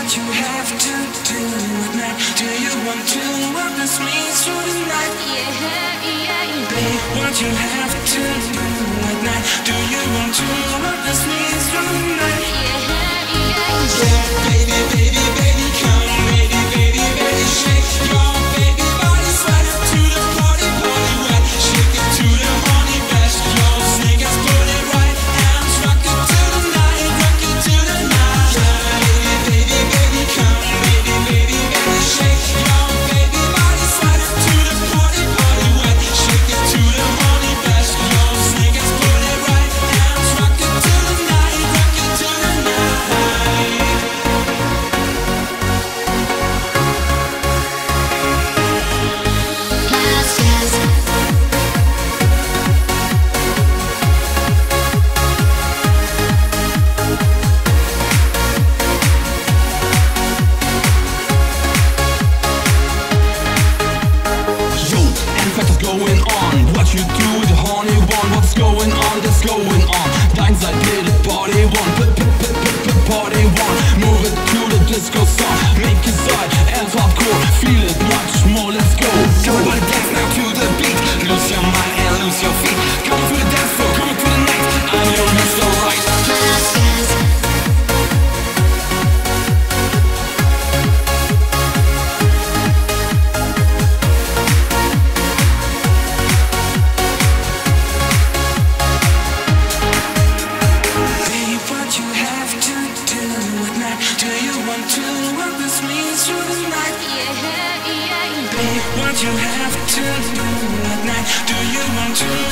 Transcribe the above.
what you have to do tonight. Do you want to walk through the night? Yeah, yeah, yeah. What you have to do. Do you want to walk with me? you do, the horny one. What's going on, that's going on? Dynsight jede Party one. P p p p p Party one. Move it to the disco song. Make it side, ends hardcore Feel it. what you have to do at night. Do you want to?